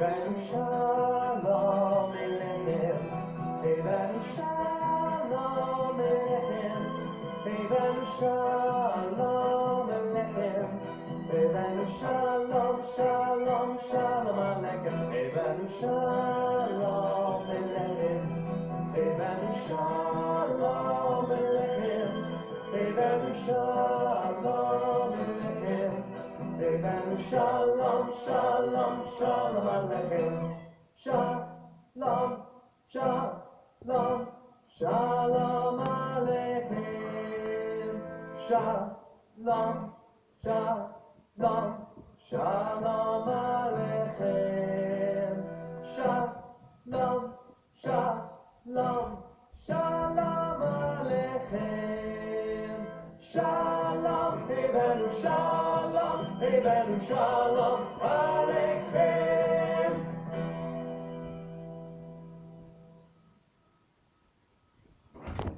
Hevenu Shalom Alechem. Hevenu Shalom Alechem. Hevenu Shalom Shalom, Shalom, Shalom Alechem. Hevenu Shalom Alechem. Hevenu Shalom Alechem. Hevenu Shalom. Hevenu Shalom, Shalom, Shalom Alechem. Shalom, Shalom, Shalom Alechem. Shalom, Shalom, Shalom Alechem. Shalom, Shalom, Shalom Alechem. Shalom, Shalom, Hevenu Shalom